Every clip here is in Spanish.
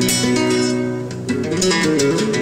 Thank you.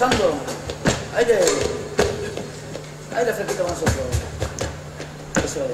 empezando, ahí le, ahí le fresquito con. Eso.